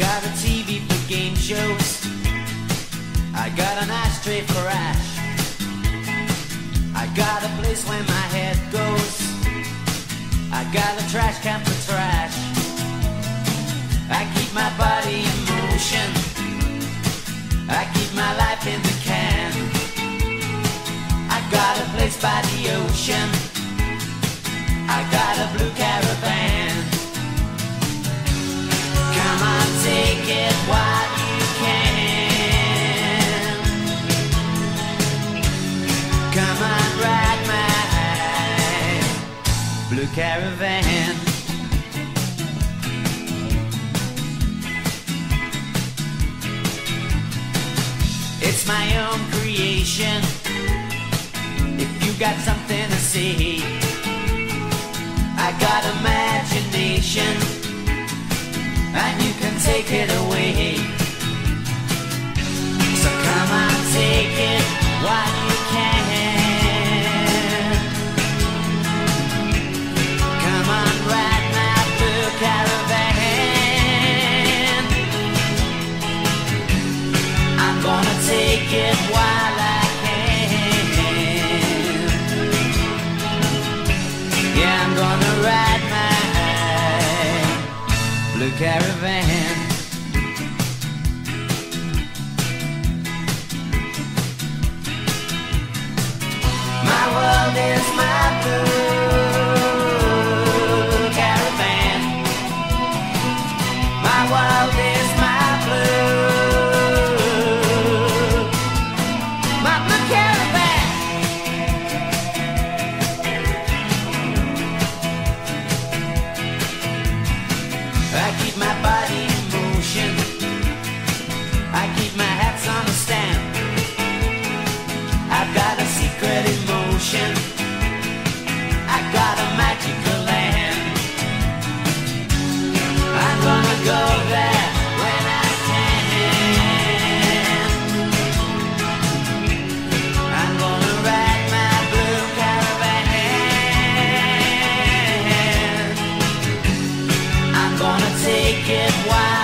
Got a TV for game shows. I got an ashtray for ash. I got a place where my head goes. I got a trash can for trash. I keep my body in motion. Caravan. It's my own creation. If you got something to say, caravan. My world is my blue caravan. My world take it wild.